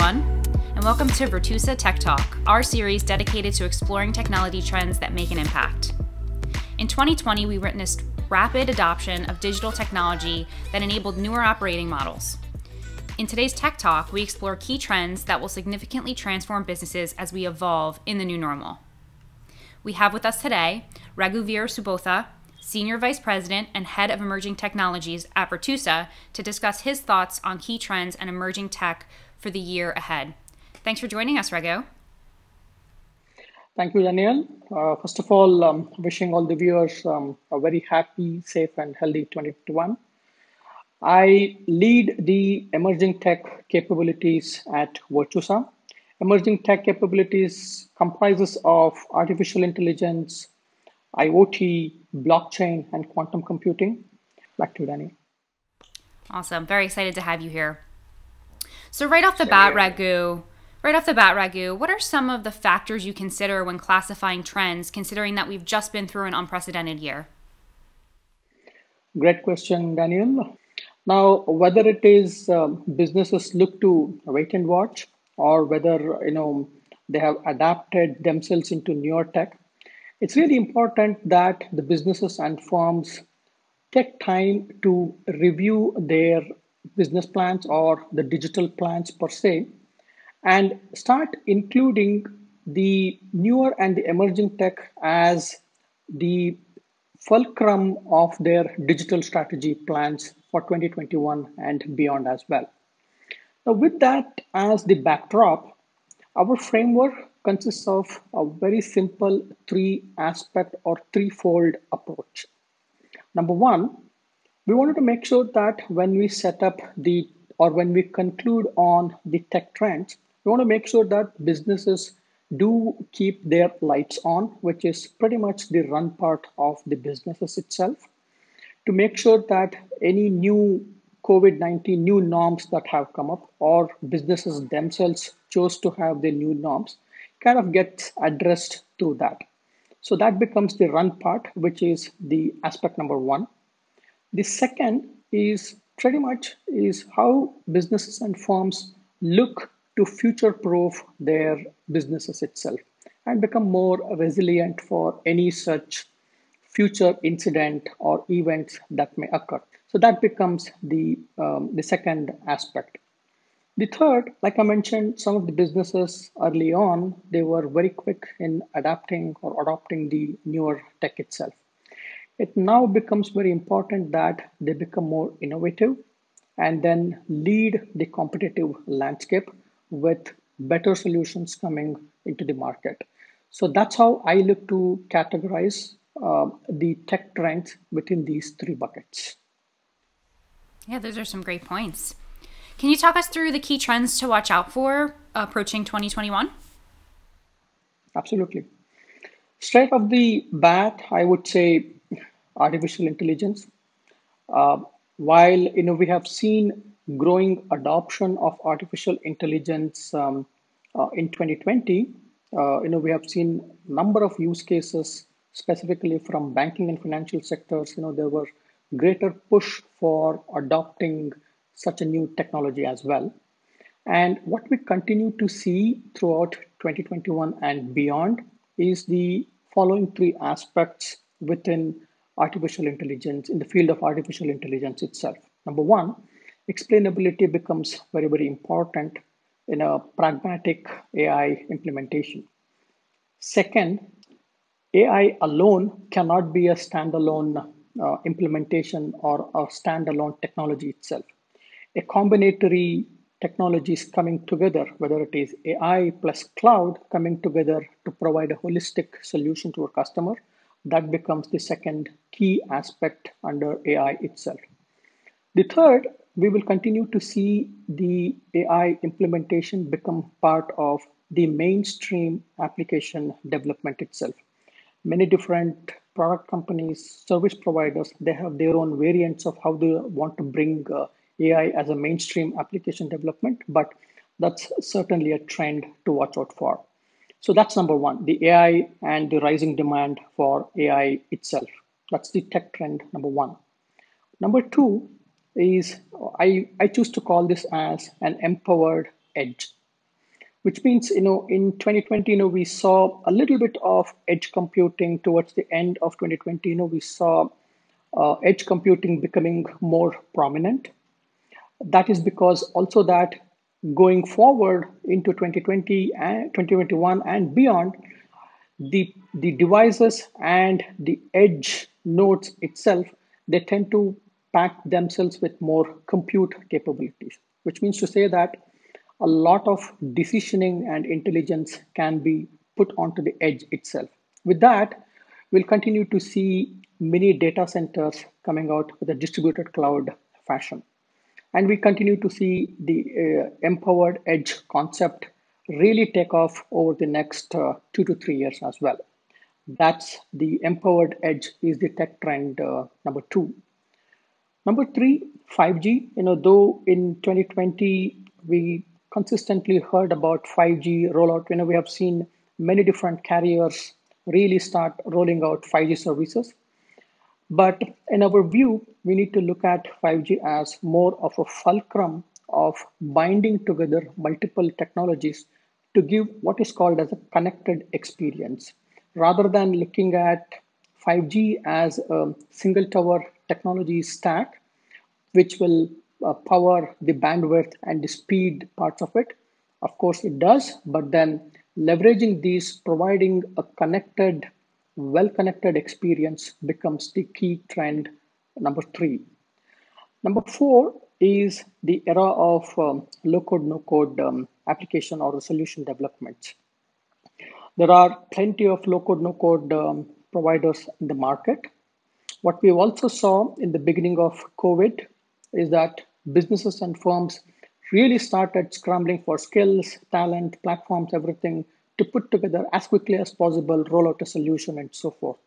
everyone, and welcome to Virtusa Tech Talk, our series dedicated to exploring technology trends that make an impact. In 2020, we witnessed rapid adoption of digital technology that enabled newer operating models. In today's Tech Talk, we explore key trends that will significantly transform businesses as we evolve in the new normal. We have with us today Raghuveer Subodha, Senior Vice President and Head of Emerging Technologies at Virtusa, to discuss his thoughts on key trends and emerging tech for the year ahead. Thanks for joining us, Raghu. Thank you, Daniel. Uh, first of all, um, wishing all the viewers um, a very happy, safe, and healthy 2021. I lead the emerging tech capabilities at Virtusa. Emerging tech capabilities comprises of artificial intelligence, IoT, blockchain, and quantum computing. Back to you, Danny. Awesome. Very excited to have you here. So, right off the bat, Raghu, right off the bat, Raghu, what are some of the factors you consider when classifying trends, considering that we've just been through an unprecedented year? Great question, Daniel. Now, whether it is um, businesses look to wait and watch, or whether you know they have adapted themselves into newer tech, it's really important that the businesses and firms take time to review their business plans or the digital plans per se and start including the newer and the emerging tech as the fulcrum of their digital strategy plans for 2021 and beyond as well. Now, with that as the backdrop, our framework consists of a very simple three aspect or threefold approach. Number one, we wanted to make sure that when we set up the or when we conclude on the tech trends, we want to make sure that businesses do keep their lights on, which is pretty much the run part of the businesses itself, to make sure that any new COVID 19 new norms that have come up or businesses themselves chose to have the new norms kind of gets addressed through that. So that becomes the run part, which is the aspect number one. The second is pretty much is how businesses and firms look to future proof their businesses itself and become more resilient for any such future incident or events that may occur. So that becomes the, um, the second aspect. The third, like I mentioned, some of the businesses early on, they were very quick in adapting or adopting the newer tech itself. It now becomes very important that they become more innovative and then lead the competitive landscape with better solutions coming into the market. So that's how I look to categorize uh, the tech trends within these three buckets. Yeah, those are some great points. Can you talk us through the key trends to watch out for approaching 2021? Absolutely. Straight off the bat, I would say artificial intelligence. Uh, while you know we have seen growing adoption of artificial intelligence um, uh, in 2020, uh, you know we have seen number of use cases specifically from banking and financial sectors. You know there were greater push for adopting such a new technology as well. And what we continue to see throughout 2021 and beyond is the following three aspects within artificial intelligence, in the field of artificial intelligence itself. Number one, explainability becomes very, very important in a pragmatic AI implementation. Second, AI alone cannot be a standalone uh, implementation or a standalone technology itself a combinatory technologies coming together, whether it is AI plus cloud coming together to provide a holistic solution to a customer, that becomes the second key aspect under AI itself. The third, we will continue to see the AI implementation become part of the mainstream application development itself. Many different product companies, service providers, they have their own variants of how they want to bring uh, AI as a mainstream application development, but that's certainly a trend to watch out for. So that's number one, the AI and the rising demand for AI itself. That's the tech trend number one. Number two is I, I choose to call this as an empowered edge. which means you know in 2020 you know we saw a little bit of edge computing towards the end of 2020 you know we saw uh, edge computing becoming more prominent that is because also that going forward into 2020 and 2021 and beyond the the devices and the edge nodes itself they tend to pack themselves with more compute capabilities which means to say that a lot of decisioning and intelligence can be put onto the edge itself. With that, we'll continue to see many data centers coming out with a distributed cloud fashion. And we continue to see the uh, empowered edge concept really take off over the next uh, two to three years as well. That's the empowered edge is the tech trend uh, number two. Number three, 5G. You know, though in 2020 we consistently heard about 5G rollout. You know, we have seen many different carriers really start rolling out 5G services. But in our view, we need to look at 5G as more of a fulcrum of binding together multiple technologies to give what is called as a connected experience. Rather than looking at 5G as a single tower technology stack, which will uh, power, the bandwidth, and the speed parts of it. Of course, it does, but then leveraging these, providing a connected, well connected experience becomes the key trend number three. Number four is the era of um, low code, no code um, application or solution development. There are plenty of low code, no code um, providers in the market. What we also saw in the beginning of COVID is that businesses and firms really started scrambling for skills, talent, platforms, everything to put together as quickly as possible, roll out a solution, and so forth.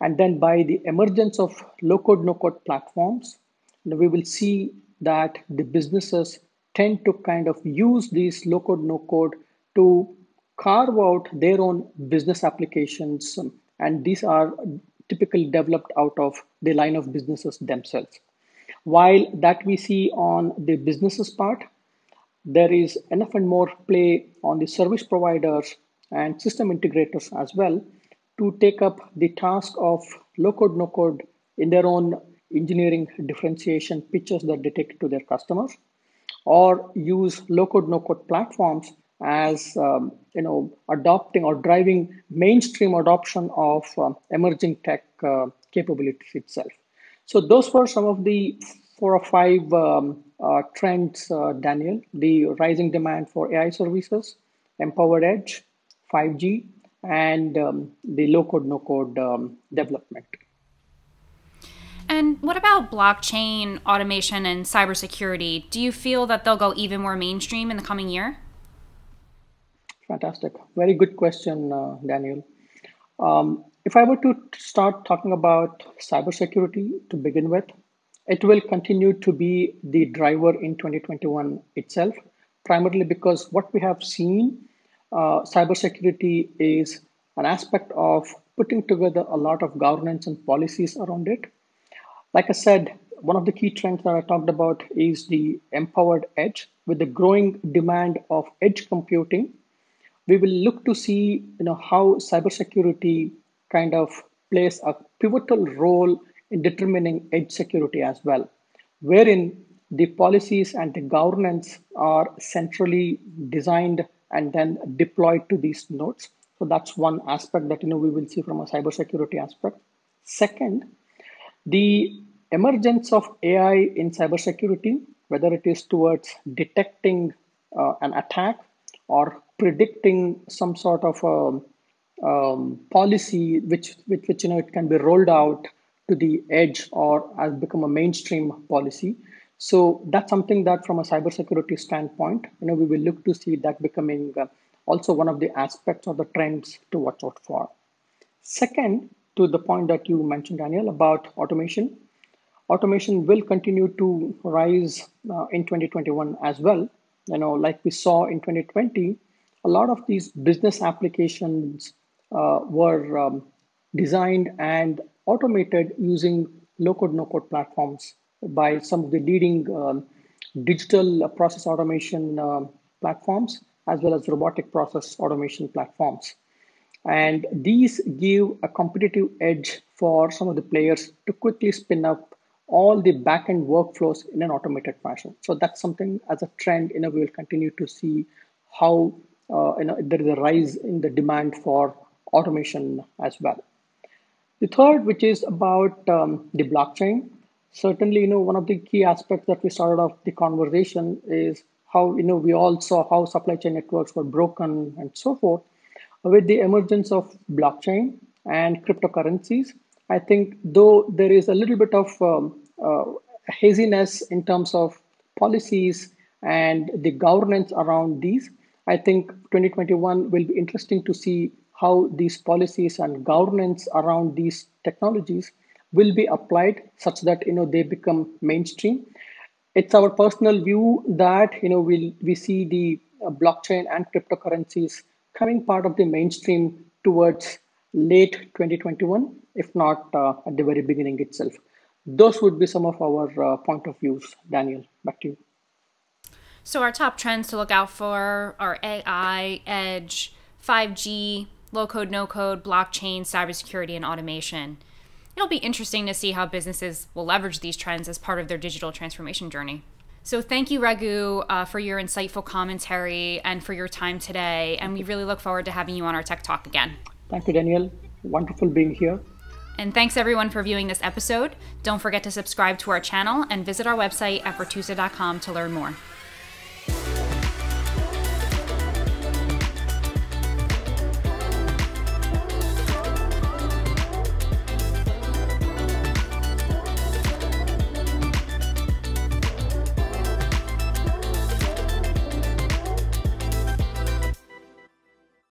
And then by the emergence of low code, no code platforms, we will see that the businesses tend to kind of use these low code, no code to carve out their own business applications. And these are typically developed out of the line of businesses themselves. While that we see on the businesses part, there is enough and more play on the service providers and system integrators as well to take up the task of low code, no code in their own engineering differentiation pitches that they take to their customers or use low code, no code platforms as um, you know adopting or driving mainstream adoption of uh, emerging tech uh, capabilities itself. So those were some of the four or five um, uh, trends, uh, Daniel. The rising demand for AI services, empowered edge, 5G, and um, the low-code, no-code um, development. And what about blockchain, automation, and cybersecurity? Do you feel that they'll go even more mainstream in the coming year? Fantastic. Very good question, uh, Daniel. Um, if I were to start talking about cybersecurity to begin with, it will continue to be the driver in 2021 itself, primarily because what we have seen, uh, cybersecurity is an aspect of putting together a lot of governance and policies around it. Like I said, one of the key trends that I talked about is the empowered edge. With the growing demand of edge computing, we will look to see you know, how cybersecurity kind of plays a pivotal role in determining edge security as well, wherein the policies and the governance are centrally designed and then deployed to these nodes. So that's one aspect that you know we will see from a cybersecurity aspect. Second, the emergence of AI in cybersecurity, whether it is towards detecting uh, an attack or predicting some sort of a um, policy which, which, which you know it can be rolled out to the edge or has become a mainstream policy. So that's something that from a cybersecurity standpoint, you know, we will look to see that becoming uh, also one of the aspects of the trends to watch out for. Second, to the point that you mentioned, Daniel, about automation, automation will continue to rise uh, in 2021 as well. You know, like we saw in 2020, a lot of these business applications uh, were um, designed and automated using low-code, no-code platforms by some of the leading um, digital process automation uh, platforms as well as robotic process automation platforms. And these give a competitive edge for some of the players to quickly spin up all the backend workflows in an automated fashion. So that's something as a trend, you know, we will continue to see how uh, you know there is a rise in the demand for automation as well. The third, which is about um, the blockchain, certainly, you know, one of the key aspects that we started off the conversation is how you know we all saw how supply chain networks were broken and so forth. With the emergence of blockchain and cryptocurrencies, I think though there is a little bit of um, uh, haziness in terms of policies and the governance around these, I think 2021 will be interesting to see how these policies and governance around these technologies will be applied such that you know they become mainstream. It's our personal view that you know we we see the uh, blockchain and cryptocurrencies coming part of the mainstream towards late 2021 if not uh, at the very beginning itself. Those would be some of our uh, point of views. Daniel back to you. So our top trends to look out for are ai edge 5g low code no code blockchain cybersecurity and automation It'll be interesting to see how businesses will leverage these trends as part of their digital transformation journey. So, thank you, Raghu, uh, for your insightful commentary and for your time today. And we really look forward to having you on our Tech Talk again. Thank you, Daniel. Wonderful being here. And thanks everyone for viewing this episode. Don't forget to subscribe to our channel and visit our website at Virtusa.com to learn more.